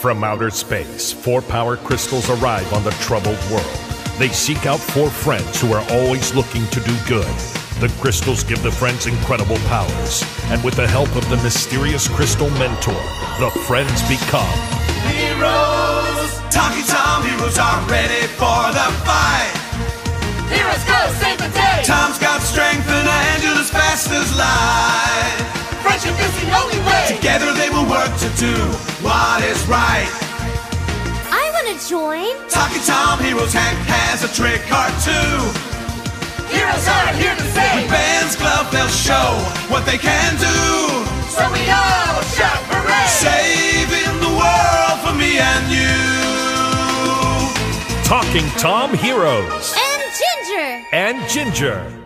From outer space, four power crystals arrive on the troubled world. They seek out four friends who are always looking to do good. The crystals give the friends incredible powers, and with the help of the mysterious crystal mentor, the friends become Heroes! Together they will work to do what is right. I want to join. Talking Tom heroes, Hank has a trick or two. Heroes are here to save! With Ben's glove, they'll show what they can do. So we all shout hooray! Saving the world for me and you. Talking Tom Heroes And Ginger. and Ginger.